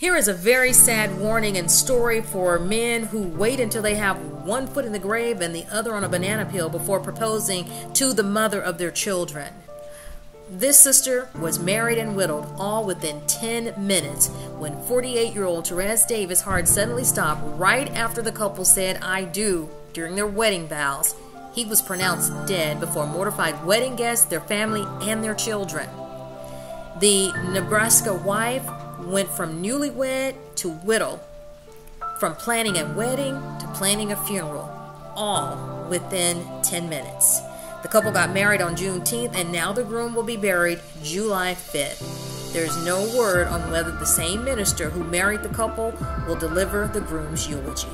Here is a very sad warning and story for men who wait until they have one foot in the grave and the other on a banana peel before proposing to the mother of their children. This sister was married and widowed all within 10 minutes when 48 year old Toraze Davis' heart suddenly stopped right after the couple said, I do, during their wedding vows. He was pronounced dead before mortified wedding guests, their family, and their children. The Nebraska wife went from newlywed to widow, from planning a wedding to planning a funeral, all within 10 minutes. The couple got married on Juneteenth, and now the groom will be buried July 5th. There's no word on whether the same minister who married the couple will deliver the groom's eulogy.